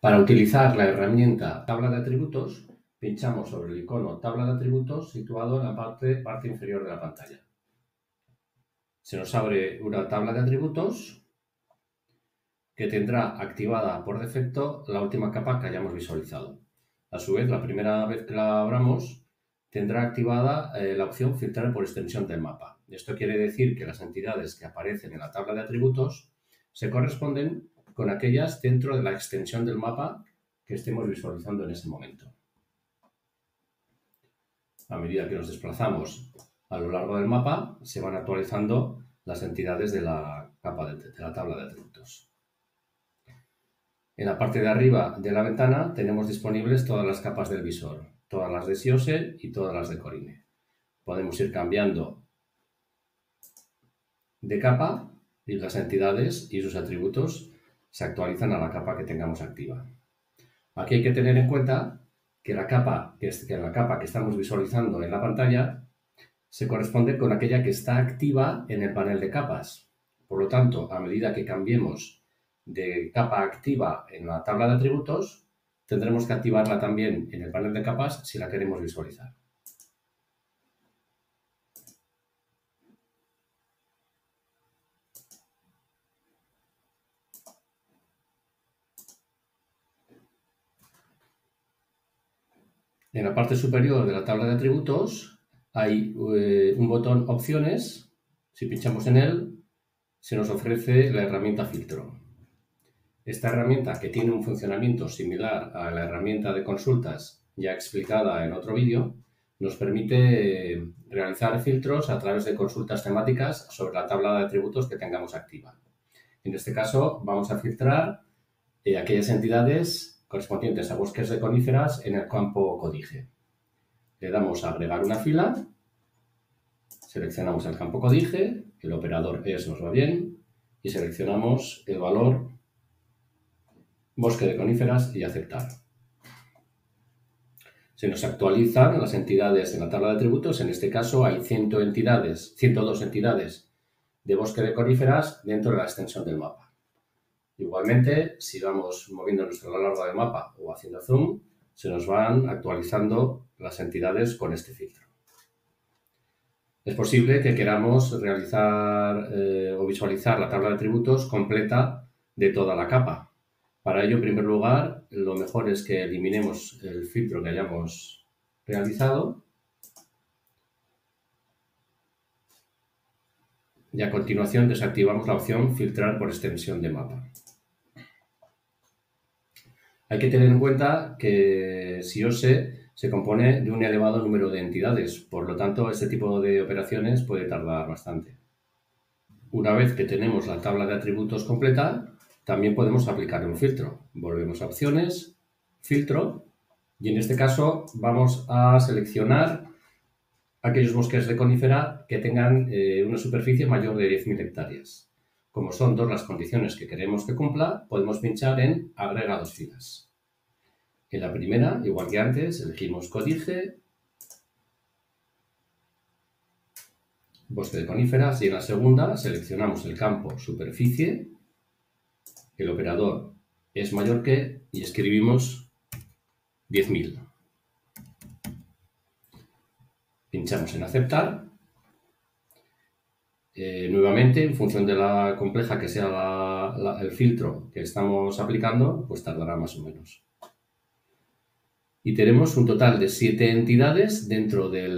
Para utilizar la herramienta tabla de atributos, pinchamos sobre el icono tabla de atributos situado en la parte, inferior de la pantalla. Se nos abre una tabla de atributos que tendrá activada por defecto la última capa que hayamos visualizado. A su vez, la primera vez que la abramos, tendrá activada eh, la opción filtrar por extensión del mapa. Esto quiere decir que las entidades que aparecen en la tabla de atributos se corresponden con aquellas dentro de la extensión del mapa que estemos visualizando en ese momento. A medida que nos desplazamos a lo largo del mapa, se van actualizando las entidades de la, capa de, la tabla de atributos. En la parte de arriba de la ventana tenemos disponibles todas las capas del visor, todas las de Siose y todas las de Corine. Podemos ir cambiando de capa y las entidades y sus atributos se actualizan a la capa que tengamos activa. Aquí hay que tener en cuenta que la capa que, es, que la capa que estamos visualizando en la pantalla se corresponde con aquella que está activa en el panel de capas. Por lo tanto, a medida que cambiemos de capa activa en la tabla de atributos, tendremos que activarla también en el panel de capas si la queremos visualizar. En la parte superior de la tabla de atributos hay eh, un botón opciones. Si pinchamos en él, se nos ofrece la herramienta filtro. Esta herramienta, que tiene un funcionamiento similar a la herramienta de consultas ya explicada en otro vídeo, nos permite eh, realizar filtros a través de consultas temáticas sobre la tabla de atributos que tengamos activa. En este caso, vamos a filtrar eh, aquellas entidades correspondientes a bosques de coníferas en el campo Codige. Le damos a agregar una fila, seleccionamos el campo Codige, el operador ES nos va bien y seleccionamos el valor bosque de coníferas y aceptar. Se nos actualizan las entidades en la tabla de atributos, en este caso hay 100 entidades, 102 entidades de bosque de coníferas dentro de la extensión del mapa. Igualmente, si vamos moviendo nuestro a lo largo del mapa o haciendo zoom, se nos van actualizando las entidades con este filtro. Es posible que queramos realizar eh, o visualizar la tabla de atributos completa de toda la capa. Para ello, en primer lugar, lo mejor es que eliminemos el filtro que hayamos realizado y a continuación desactivamos la opción filtrar por extensión de mapa. Hay que tener en cuenta que SIOSE se compone de un elevado número de entidades, por lo tanto este tipo de operaciones puede tardar bastante. Una vez que tenemos la tabla de atributos completa, también podemos aplicar un filtro. Volvemos a opciones, filtro, y en este caso vamos a seleccionar aquellos bosques de conífera que tengan eh, una superficie mayor de 10.000 hectáreas. Como son dos las condiciones que queremos que cumpla, podemos pinchar en Agregados filas. En la primera, igual que antes, elegimos Codige, bosque de coníferas y en la segunda seleccionamos el campo Superficie, el operador es mayor que y escribimos 10.000. Pinchamos en Aceptar eh, nuevamente, en función de la compleja que sea el filtro que estamos aplicando, pues tardará más o menos. Y tenemos un total de siete entidades dentro de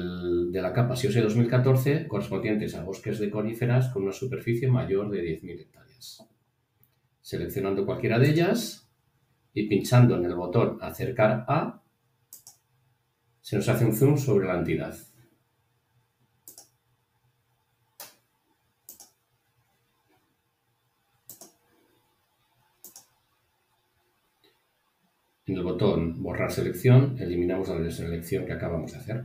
la capa SIOSE 2014 correspondientes a bosques de coníferas con una superficie mayor de 10.000 hectáreas. Seleccionando cualquiera de ellas y pinchando en el botón Acercar a, se nos hace un zoom sobre la entidad. En el botón Borrar selección eliminamos la selección que acabamos de hacer.